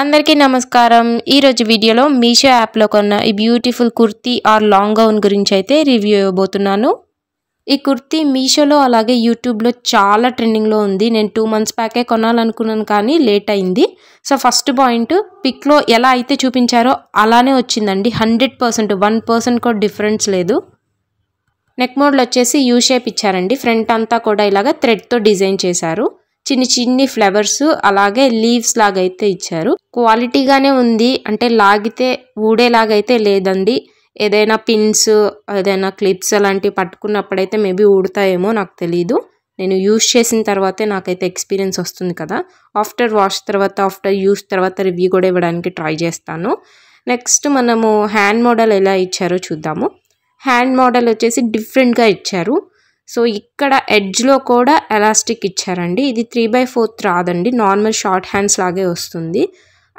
అందరికీ నమస్కారం. ఈరోజు వీడియోలో మీషో యాప్లో కొన్న ఈ beautiful kurti or long gown గురించి అయితే రివ్యూ ఇవ్వబోతున్నాను. ఈ కుర్తీ మీషోలో అలాగే యూట్యూబ్లో చాలా ట్రెండింగ్లో ఉంది. నేను టూ మంత్స్ బ్యాకే కొనాలనుకున్నాను కానీ లేట్ అయింది. సో ఫస్ట్ పాయింట్ పిక్లో ఎలా అయితే చూపించారో అలానే వచ్చిందండి. హండ్రెడ్ పర్సెంట్ వన్ పర్సెంట్ కూడా డిఫరెన్స్ లేదు. నెక్ మోడల్ వచ్చేసి యూ షేప్ ఇచ్చారండి. ఫ్రంట్ అంతా కూడా ఇలాగ థ్రెడ్తో డిజైన్ చేశారు. చిన్ని చిన్ని ఫ్లవర్స్ అలాగే లీవ్స్ లాగా అయితే ఇచ్చారు క్వాలిటీగానే ఉంది. అంటే లాగితే ఊడేలాగైతే లేదండి. ఏదైనా పిన్స్ ఏదైనా క్లిప్స్ అలాంటివి పట్టుకున్నప్పుడైతే మేబీ ఊడతాయేమో నాకు తెలీదు. నేను యూస్ చేసిన తర్వాతే నాకైతే ఎక్స్పీరియన్స్ వస్తుంది కదా. ఆఫ్టర్ వాష్ తర్వాత ఆఫ్టర్ యూస్ తర్వాత రివ్యూ కూడా ఇవ్వడానికి ట్రై చేస్తాను. నెక్స్ట్ మనము హ్యాండ్ మోడల్ ఎలా ఇచ్చారో చూద్దాము. హ్యాండ్ మోడల్ వచ్చేసి డిఫరెంట్గా ఇచ్చారు. సో ఇక్కడ ఎడ్జ్లో కూడా ఎలాస్టిక్ ఇచ్చారండి. ఇది త్రీ బై ఫోర్త్ రాదండి. నార్మల్ షార్ట్ హ్యాండ్స్ లాగే వస్తుంది.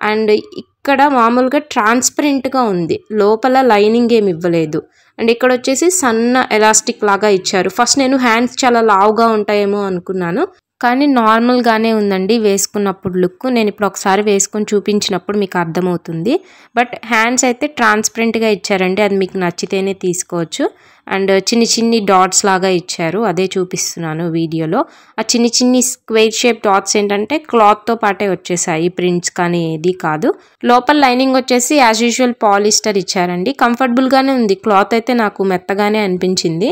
అండ్ ఇక్కడ మామూలుగా ట్రాన్స్పరెంట్గా ఉంది. లోపల లైనింగ్ ఏమి ఇవ్వలేదు. అండ్ ఇక్కడ వచ్చేసి సన్న ఎలాస్టిక్ లాగా ఇచ్చారు. ఫస్ట్ నేను హ్యాండ్స్ చాలా లావుగా ఉంటాయేమో అనుకున్నాను. కానీ నార్మల్గానే ఉందండి వేసుకున్నప్పుడు లుక్. నేను ఇప్పుడు ఒకసారి వేసుకొని చూపించినప్పుడు మీకు అర్థమవుతుంది. బట్ హ్యాండ్స్ అయితే ట్రాన్స్పరెంట్గా ఇచ్చారండి. అది మీకు నచ్చితేనే తీసుకోవచ్చు. అండ్ చిన్ని చిన్ని డాట్స్ లాగా ఇచ్చారు. అదే చూపిస్తున్నాను వీడియోలో. ఆ చిన్ని చిన్ని స్క్వేర్ షేప్ డాట్స్ ఏంటంటే క్లాత్తో పాటే వచ్చేసాయి. ప్రింట్స్ కానీ ఏది కాదు. లోపల లైనింగ్ వచ్చేసి యాజ్ యూజువల్ పాలిస్టర్ ఇచ్చారండి. కంఫర్టబుల్గానే ఉంది. క్లాత్ అయితే నాకు మెత్తగానే అనిపించింది.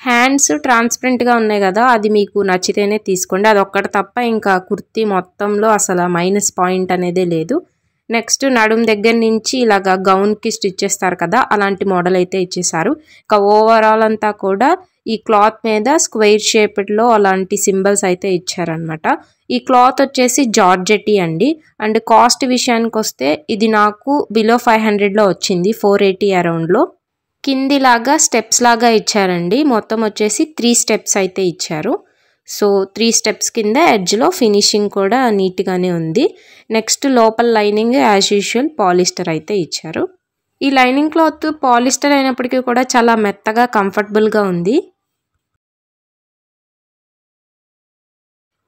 హ్యాండ్స్ ట్రాన్స్పరెంట్గా ఉన్నాయి కదా అది మీకు నచ్చితేనే తీసుకోండి. అది ఒక్కటి తప్ప ఇంకా కుర్తీ మొత్తంలో అసలు మైనస్ పాయింట్ అనేదే లేదు. నెక్స్ట్ నడుం దగ్గర నుంచి ఇలాగా గౌన్కి స్టిచ్ చేస్తారు కదా అలాంటి మోడల్ అయితే ఇచ్చేసారు ఇంకా ఓవరాల్ అంతా కూడా ఈ క్లాత్ మీద స్క్వేర్ షేప్లో అలాంటి సింబల్స్ అయితే ఇచ్చారనమాట ఈ క్లాత్ వచ్చేసి జార్జెటీ అండి. అండ్ కాస్ట్ విషయానికి వస్తే ఇది నాకు బిలో ఫైవ్ హండ్రెడ్లో వచ్చింది ఫోర్ ఎయిటీ అరౌండ్లో. కిందిలాగా స్టెప్స్ లాగా ఇచ్చారండి. మొత్తం వచ్చేసి త్రీ స్టెప్స్ అయితే ఇచ్చారు. సో త్రీ స్టెప్స్ కింద ఎడ్జ్లో ఫినిషింగ్ కూడా నీట్గానే ఉంది. నెక్స్ట్ లోపల లైనింగ్ యాజ్ యూజువల్ పాలిస్టర్ అయితే ఇచ్చారు. ఈ లైనింగ్ క్లాత్ పాలిస్టర్ అయినప్పటికీ కూడా చాలా మెత్తగా కంఫర్టబుల్గా ఉంది.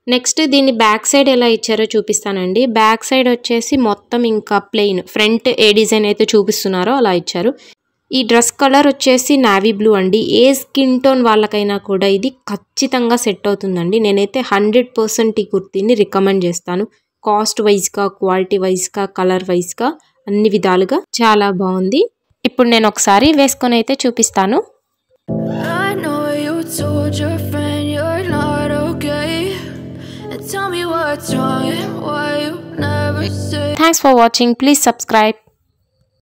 నెక్స్ట్ దీన్ని బ్యాక్ సైడ్ ఎలా ఇచ్చారో చూపిస్తానండి. బ్యాక్ సైడ్ వచ్చేసి మొత్తం ఇంకా ప్లెయిన్ ఫ్రంట్ ఏ డిజైన్ అయితే చూపిస్తున్నారో అలా ఇచ్చారు. ఈ డ్రెస్ కలర్ వచ్చేసి నావీ బ్లూ అండి. ఏ స్కిన్ టోన్ వాళ్ళకైనా కూడా ఇది ఖచ్చితంగా సెట్ అవుతుందండి. నేనైతే హండ్రెడ్ పర్సెంట్ ఈ కుర్తీని రికమెండ్ చేస్తాను. కాస్ట్ వైజ్గా క్వాలిటీ వైజ్గా కలర్ వైజ్గా అన్ని విధాలుగా చాలా బాగుంది. ఇప్పుడు నేను ఒకసారి వేసుకొని అయితే చూపిస్తాను. Thanks for watching please subscribe